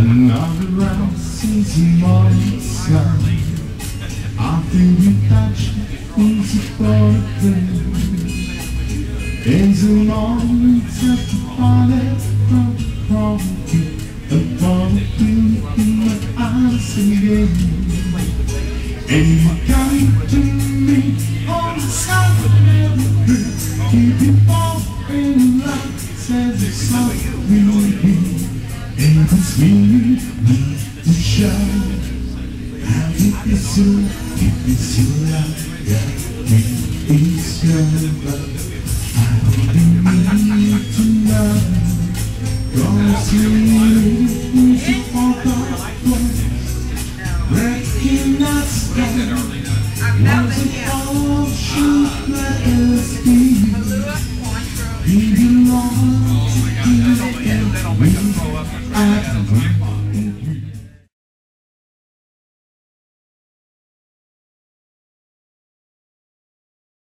the morning sun After you touch me supporting In the morning just a party from you Upon you in my eyes again And you come to me on the side of every Keep you falling in love Says it's something and it's me to show how deep is your, deep is your love, deep is your love. I only need to know, cause you need to breaking us down. Was it all should let us be? Uhum.